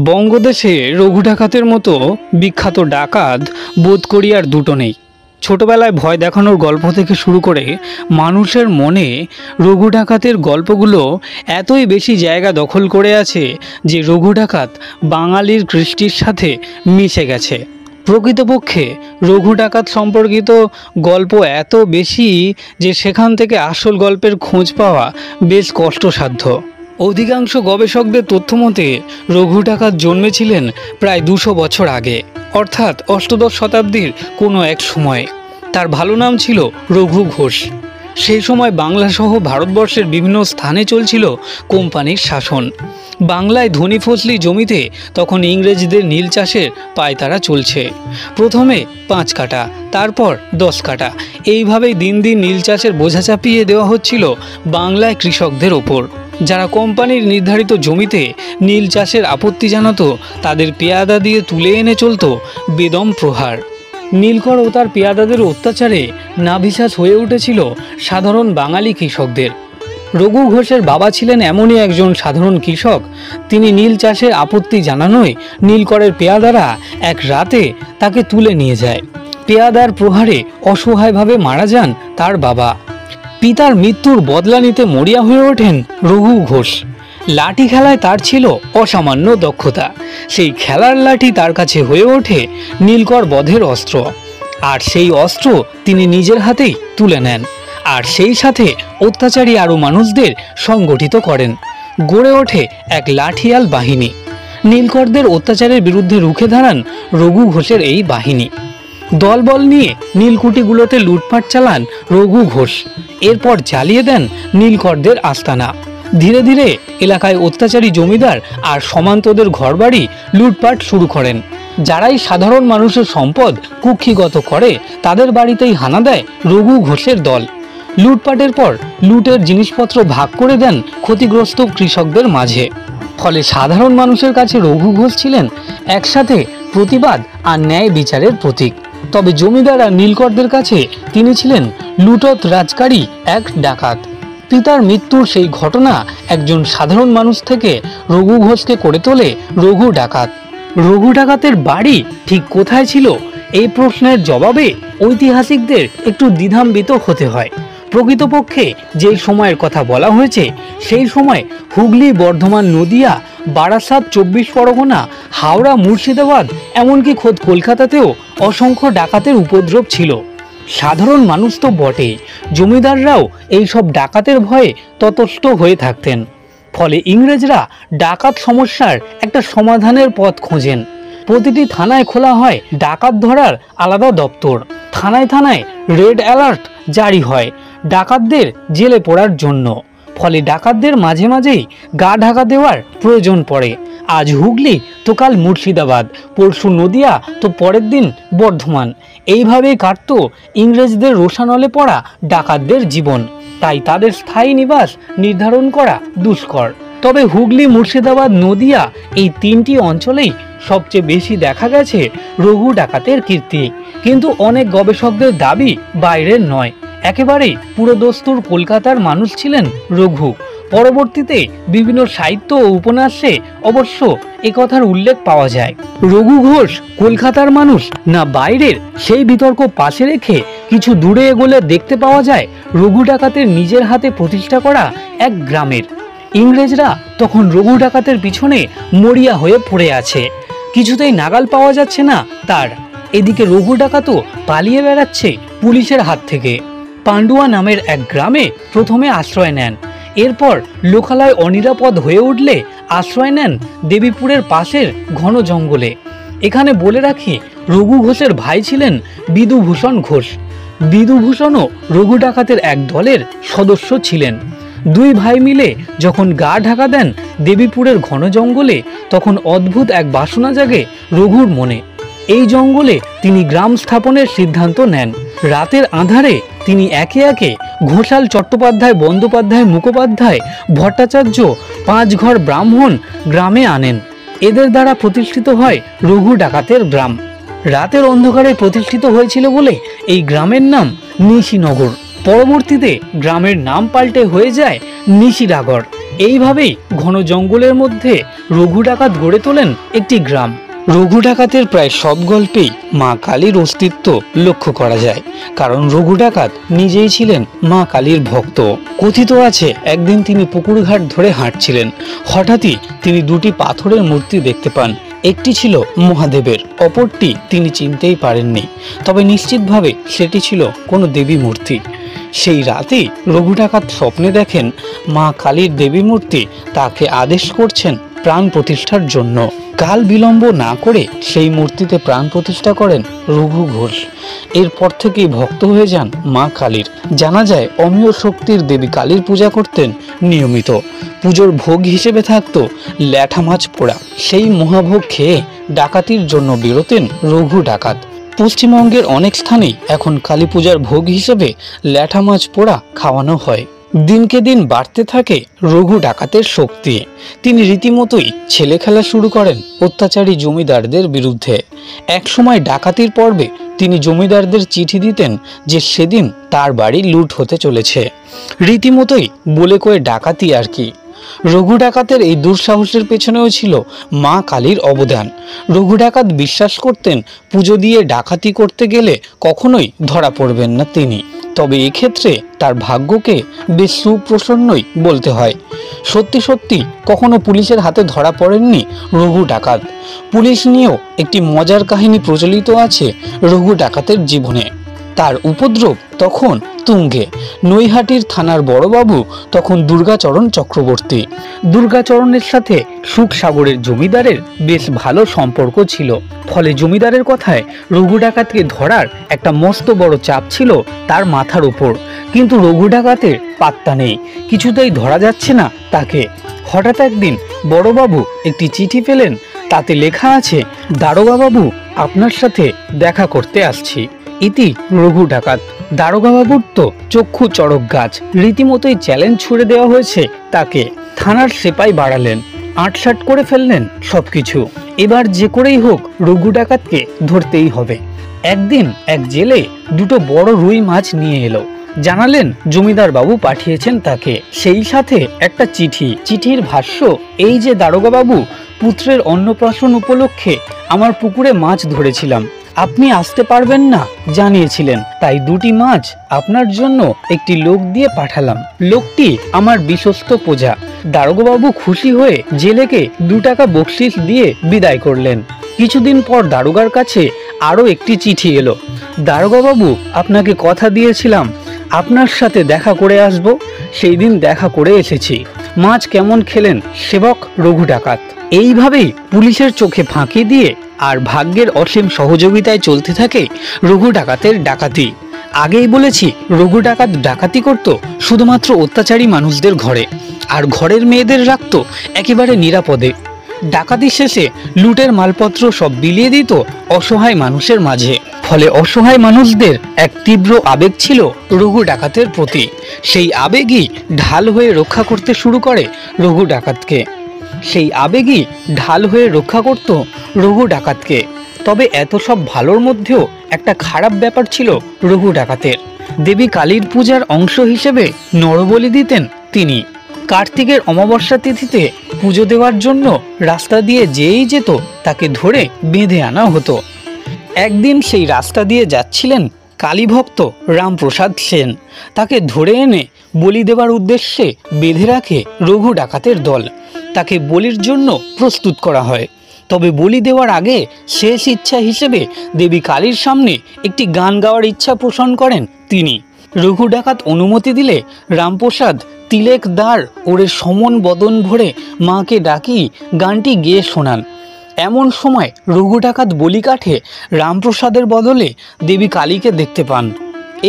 বঙ্গদেশে রঘু ডাকাতের মতো বিখ্যাত ডাকাত বোধ করি আর দুটো নেই। ছোটবেলায় ভয় দেখানোর গল্প থেকে শুরু করে মানুষের মনে রঘু ডাকাতের গল্পগুলো এতই বেশি জায়গা দখল করে আছে যে রঘু ডাকাত বাঙালির কৃষ্টির সাথে মিশে গেছে। প্রকৃতপক্ষে রঘু ডাকাত সম্পর্কিত গল্প এত বেশি যে সেখান থেকে আসল গল্পের খোঁজ পাওয়া বেশ কষ্টসাধ্য। অধিকাংশ গবেষকদের তথ্যমতে, রঘু ডাকাত জন্মেছিলেন প্রায় দুশো বছর আগে, অর্থাৎ অষ্টদশ শতাব্দীর কোনো এক সময়। তার ভালো নাম ছিল রঘু ঘোষ। সেই সময় বাংলাসহ ভারতবর্ষের বিভিন্ন স্থানে চলছিল কোম্পানির শাসন। বাংলায় ধনী ফসলি জমিতে তখন ইংরেজদের নীল চাষের পায়তারা চলছে। প্রথমে পাঁচ কাটা তারপর দশ কাটা এইভাবেই দিন দিন নীল চাষের বোঝা চাপিয়ে দেওয়া হচ্ছিল বাংলায় কৃষকদের ওপর। যারা কোম্পানির নির্ধারিত জমিতে নীল চাষের আপত্তি জানাতো, তাদের পেয়াদা দিয়ে তুলে এনে চলত বেদম প্রহার। নীলকর ও তার পেয়াদাদের অত্যাচারে নাভিশ্বাস হয়ে উঠেছিল সাধারণ বাঙালি কৃষকদের। রঘু ঘোষের বাবা ছিলেন এমনই একজন সাধারণ কৃষক। তিনি নীল চাষের আপত্তি জানানোয় নীলকরের পেয়াদারা এক রাতে তাকে তুলে নিয়ে যায়। পেয়াদার প্রহারে অসহায়ভাবে মারা যান তার বাবা। পিতার মৃত্যুর বদলা নিতে মরিয়া হয়ে ওঠেন রঘু ঘোষ। লাঠি খেলায় তার ছিল অসামান্য দক্ষতা। সেই খেলার লাঠি তার কাছে হয়ে ওঠে নীলকর বধের অস্ত্র। আর সেই অস্ত্র তিনি নিজের হাতেই তুলে নেন। আর সেই সাথে অত্যাচারী আরও মানুষদের সংগঠিত করেন। গড়ে ওঠে এক লাঠিয়াল বাহিনী। নীলকরদের অত্যাচারের বিরুদ্ধে রুখে দাঁড়ান রঘু ঘোষের এই বাহিনী। দলবল নিয়ে নীলকুঠিগুলোতে লুটপাট চালান রঘু ঘোষ। এরপর জ্বালিয়ে দেন নীলকরদের আস্তানা। ধীরে ধীরে এলাকায় অত্যাচারী জমিদার আর সমান্তদের ঘরবাড়ি লুটপাট শুরু করেন। যারাই সাধারণ মানুষের সম্পদ কুক্ষিগত করে, তাদের বাড়িতেই হানা দেয় রঘু ঘোষের দল। লুটপাটের পর লুটের জিনিসপত্র ভাগ করে দেন ক্ষতিগ্রস্ত কৃষকদের মাঝে। ফলে সাধারণ মানুষের কাছে রঘু ঘোষ ছিলেন একসাথে প্রতিবাদ আর ন্যায় বিচারের প্রতীক। তবে জমিদার আর নীলকরদের কাছে তিনি ছিলেন লুটত রাজকারী এক ডাকাত। পিতার মৃত্যুর সেই ঘটনা একজন সাধারণ মানুষ থেকে রঘু ঘোষকে করে তোলে রঘু ডাকাত। রঘু ডাকাতের বাড়ি ঠিক কোথায় ছিল? এই প্রশ্নের জবাবে ঐতিহাসিকদের একটু দ্বিধাম্বিত হতে হয়। প্রকৃতপক্ষে যেই সময়ের কথা বলা হয়েছে, সেই সময় হুগলি, বর্ধমান, নদিয়া, বারাসাত, চব্বিশ পরগনা, হাওড়া, মুর্শিদাবাদ, এমনকি খোদ কলকাতাতেও অসংখ্য ডাকাতের উপদ্রব ছিল। সাধারণ মানুষ তো বটেই, জমিদাররাও এই সব ডাকাতের ভয়ে ততস্থ হয়ে থাকতেন। ফলে ইংরেজরা ডাকাত সমস্যার একটা সমাধানের পথ খোঁজেন। প্রতিটি থানায় খোলা হয় ডাকাত ধরার আলাদা দপ্তর। থানায় থানায় রেড অ্যালার্ট জারি হয়। ডাকাতদের জেলে পড়ার জন্য। ফলে ডাকাতদের মাঝে মাঝেই গা ঢাকা দেওয়ার প্রয়োজন পড়ে। আজ হুগলি তো কাল মুর্শিদাবাদ, পরশু নদিয়া তো পরের দিন বর্ধমান। এইভাবেই কাটত ইংরেজদের রোশানলে পড়া ডাকাতদের জীবন। তাই তাদের স্থায়ী নিবাস নির্ধারণ করা দুষ্কর। তবে হুগলি, মুর্শিদাবাদ, নদিয়া এই তিনটি অঞ্চলেই সবচেয়ে বেশি দেখা গেছে রঘু ডাকাতের কীর্তি। কিন্তু অনেক গবেষকদের দাবি বাইরের নয়। একেবারেই পুরোদস্তুর কলকাতার মানুষ ছিলেন রঘু। পরবর্তীতে বিভিন্ন সাহিত্য ও উপন্যাসে অবশ্য কথার উল্লেখ পাওয়া যায়। রঘু ঘোষ কলকাতার মানুষ না বাইরের সেই বিতর্ক পাশে রেখে কিছু দূরে এগোলে দেখতে পাওয়া যায় রঘু ডাকাতের নিজের হাতে প্রতিষ্ঠা করা এক গ্রামের। ইংরেজরা তখন রঘু ডাকাতের পিছনে মরিয়া হয়ে পড়ে আছে। কিছুতেই নাগাল পাওয়া যাচ্ছে না তার। এদিকে রঘু ডাকাতও পালিয়ে বেড়াচ্ছে পুলিশের হাত থেকে। পান্ডুয়া নামের এক গ্রামে প্রথমে আশ্রয় নেন। এরপর লোকালয় অনিরাপদ হয়ে উঠলে আশ্রয় নেন দেবীপুরের পাশের ঘন জঙ্গলে। এখানে বলে রাখি, রঘু ঘোষের ভাই ছিলেন বিদুভূষণ ঘোষ। বিদুভূষণও রঘু ডাকাতের এক দলের সদস্য ছিলেন। দুই ভাই মিলে যখন গা ঢাকা দেন দেবীপুরের ঘন জঙ্গলে, তখন অদ্ভুত এক বাসনা জাগে রঘুর মনে। এই জঙ্গলে তিনি গ্রাম স্থাপনের সিদ্ধান্ত নেন। রাতের আধারে তিনি একে একে ঘোষাল চট্টোপাধ্যায়, বন্দ্যোপাধ্যায়, মুখোপাধ্যায়, ভট্টাচার্য, পাঁচঘর ব্রাহ্মণ গ্রামে আনেন। এদের দ্বারা প্রতিষ্ঠিত হয় রঘু ডাকাতের গ্রাম। রাতের অন্ধকারে প্রতিষ্ঠিত হয়েছিল বলে এই গ্রামের নাম নিশিনগর। পরবর্তীতে গ্রামের নাম পাল্টে হয়ে যায় নিশিরাগড় এইভাবেই ঘন জঙ্গলের মধ্যে রঘু ডাকাত গড়ে তোলেন একটি গ্রাম। রঘু ডাকাতের প্রায় সব গল্পেই মা কালীর অস্তিত্ব লক্ষ্য করা যায়। কারণ রঘু ডাকাত নিজেই ছিলেন মা কালীর ভক্ত। কথিত আছে, একদিন তিনি পুকুরঘাট ধরে হাঁটছিলেন। হঠাৎই তিনি দুটি পাথরের মূর্তি দেখতে পান। একটি ছিল মহাদেবের, অপরটি তিনি চিনতেই পারেননি। তবে নিশ্চিতভাবে সেটি ছিল কোনো দেবী মূর্তি। সেই রাতেই রঘু ডাকাত স্বপ্নে দেখেন মা কালীর দেবী মূর্তি তাকে আদেশ করছেন প্রাণ প্রতিষ্ঠার জন্য। কাল বিলম্ব না করে সেই মূর্তিতে প্রাণ প্রতিষ্ঠা করেন রঘু ঘোষ। এরপর থেকেই ভক্ত হয়ে যান মা কালীর। জানা যায়, অমীয় শক্তির দেবী কালীর পূজা করতেন নিয়মিত। পুজোর ভোগ হিসেবে থাকতো ল্যাঠা মাছ পোড়া। সেই মহাভোগ খেয়ে ডাকাতির জন্য বেরোতেন রঘু ডাকাত। পশ্চিমবঙ্গের অনেক স্থানেই এখন কালী পূজার ভোগ হিসেবে ল্যাঠা মাছ পোড়া খাওয়ানো হয়। দিনকে দিন বাড়তে থাকে রঘু ডাকাতের শক্তি। তিনি রীতিমতোই ছেলে খেলা শুরু করেন অত্যাচারী জমিদারদের বিরুদ্ধে। একসময় ডাকাতির পর্বে তিনি জমিদারদের চিঠি দিতেন যে সেদিন তার বাড়ি লুট হতে চলেছে। রীতিমতোই বলে কয়ে ডাকাতি আর কি। রঘু ডাকাতের এই দুঃসাহসের পেছনেও ছিল মা কালীর অবদান। রঘু ডাকাত বিশ্বাস করতেন, পুজো দিয়ে ডাকাতি করতে গেলে কখনোই ধরা পড়বেন না তিনি। তবে এক্ষেত্রে তার ভাগ্যকে বেশ সুপ্রসন্নই বলতে হয়। সত্যি সত্যি কখনো পুলিশের হাতে ধরা পড়েননি রঘু ডাকাত। পুলিশ নিয়েও একটি মজার কাহিনী প্রচলিত আছে রঘু ডাকাতের জীবনে। তার উপদ্রব তখন তুঙ্গে। নৈহাটির থানার বড়বাবু তখন দুর্গাচরণ চক্রবর্তী। দুর্গাচরণের সাথে সুখসাগরের জমিদারের বেশ ভালো সম্পর্ক ছিল। ফলে জমিদারের কথায় রঘু ডাকাতকে ধরার একটা মস্ত বড় চাপ ছিল তার মাথার উপর। কিন্তু রঘু ডাকাতের পাত্তা নেই। কিছুতেই ধরা যাচ্ছে না তাকে। হঠাৎ একদিন বড়বাবু একটি চিঠি পেলেন। তাতে লেখা আছে দারোগা বাবু আপনার সাথে দেখা করতে আসছি। ইতি রঘু ডাকাত। দারোগা বাবুর তো চক্ষু চড়ক গাছ। রীতিমতোই চ্যালেঞ্জ ছুড়ে দেওয়া হয়েছে তাকে। থানার সেপাই বাড়ালেন। আটসাট করে ফেললেন সবকিছু। এবার যে করেই হোক রঘু ডাকাতকে ধরতেই হবে। একদিন এক জেলে দুটো বড় রুই মাছ নিয়ে এলো। জানালেন জমিদার বাবু পাঠিয়েছেন তাকে। সেই সাথে একটা চিঠি। চিঠির ভাষ্য, এই যে দারোগা বাবু পুত্রের অন্নপ্রাশন উপলক্ষে আমার পুকুরে মাছ ধরেছিলাম। আপনি আসতে পারবেন না, জানিয়েছিলেন। তাই দুটি মাছ আপনার জন্য একটি লোক দিয়ে পাঠালাম। লোকটি আমার বিশ্বস্ত প্রজা। দারোগাবাবু খুশি হয়ে জেলেকে দু টাকা বকশিস দিয়ে বিদায় করলেন। কিছুদিন পর দারোগার কাছে আরও একটি চিঠি এলো। দারোগাবাবু, আপনাকে কথা দিয়েছিলাম। আপনার সাথে দেখা করে আসব। সেই দিন দেখা করে এসেছি। মাছ কেমন খেলেন? সেবক রঘু ডাকাত। এইভাবেই পুলিশের চোখে ফাঁকি দিয়ে আর ভাগ্যের অসীম সহযোগিতায় চলতে থাকে রঘু ডাকাতের ডাকাতি। আগেই বলেছি, রঘু ডাকাত ডাকাতি করত শুধুমাত্র অত্যাচারী মানুষদের ঘরে, আর ঘরের মেয়েদের রাখত একেবারে নিরাপদে। ডাকাতি শেষে লুটের মালপত্র সব বিলিয়ে দিত অসহায় মানুষের মাঝে। ফলে অসহায় মানুষদের এক তীব্র আবেগ ছিল রঘু ডাকাতের প্রতি। সেই আবেগই ঢাল হয়ে রক্ষা করতে শুরু করে রঘু ডাকাতকে। সেই আবেগই ঢাল হয়ে রক্ষা করত রঘু ডাকাতকে। তবে এত সব ভালোর মধ্যেও একটা খারাপ ব্যাপার ছিল রঘু ডাকাতের। দেবী কালীর পূজার অংশ হিসেবে নরবলি দিতেন তিনি। কার্তিকের অমাবস্যা তিথিতে পুজো দেওয়ার জন্য রাস্তা দিয়ে যেই যেত তাকে ধরে বেঁধে আনা হতো। একদিন সেই রাস্তা দিয়ে যাচ্ছিলেন কালীভক্ত রামপ্রসাদ সেন। তাকে ধরে এনে বলি দেওয়ার উদ্দেশ্যে বেঁধে রাখে রঘু ডাকাতের দল। তাকে বলির জন্য প্রস্তুত করা হয়। তবে বলি দেওয়ার আগে শেষ ইচ্ছা হিসেবে দেবী কালীর সামনে একটি গান গাওয়ার ইচ্ছা পোষণ করেন তিনি। রঘু ডাকাত অনুমতি দিলে রামপ্রসাদ তিলেক দ্বার ওরে সমন বদন ভরে মাকে ডাকি গানটি গেয়ে শোনান। এমন সময় রঘু ডাকাত বলি কাঠে রামপ্রসাদের বদলে দেবী কালীকে দেখতে পান।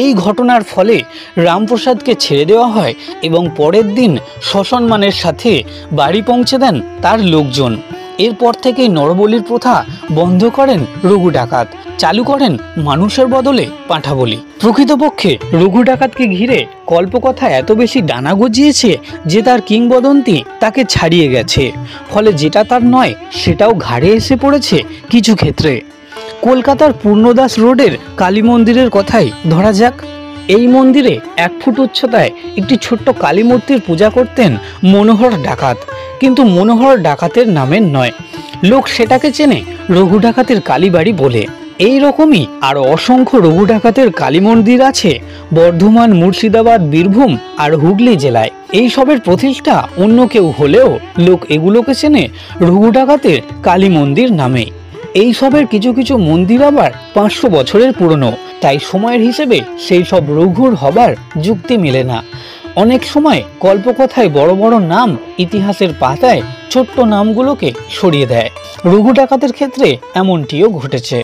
এই ঘটনার ফলে রামপ্রসাদকে ছেড়ে দেওয়া হয় এবং পরের দিন সসম্মানের সাথে বাড়ি পৌঁছে দেন তার লোকজন। এরপর থেকেই নরবলির প্রথা বন্ধ করেন রঘু ডাকাত। চালু করেন মানুষের বদলে পাঁঠা বলি প্রকৃতপক্ষে রঘু ডাকাতকে ঘিরে কল্পকথা এত বেশি ডানা গজিয়েছে যে তার কিংবদন্তি তাকে ছাড়িয়ে গেছে। ফলে যেটা তার নয়, সেটাও ঘাড়ে এসে পড়েছে কিছু ক্ষেত্রে। কলকাতার পূর্ণদাস রোডের কালী মন্দিরের কথাই ধরা যাক। এই মন্দিরে এক ফুট উচ্চতায় একটি ছোট্ট কালী মূর্তির পূজা করতেন মনোহর ডাকাত। কিন্তু মনোহর ডাকাতের নামের নয়। লোক সেটাকে চেনে রঘু ডাকাতের কালীবাড়ি বলে। এই রকমই আরও অসংখ্য রঘু ডাকাতের কালী মন্দির আছে বর্ধমান, মুর্শিদাবাদ, বীরভূম আর হুগলি জেলায়। এই সবের প্রতিষ্ঠা অন্য কেউ হলেও লোক এগুলোকে চেনে রঘু ডাকাতের কালী মন্দির নামে। এই সবের কিছু কিছু মন্দির আবার পাঁচশো বছরের পুরনো। তাই সময়ের হিসেবে সেই সব রঘুর হবার যুক্তি মেলে না। অনেক সময় কল্পকথায় বড় বড় নাম ইতিহাসের পাতায় ছোট্ট নামগুলোকে সরিয়ে দেয়। রঘু ডাকাতের ক্ষেত্রে এমনটিও ঘটেছে।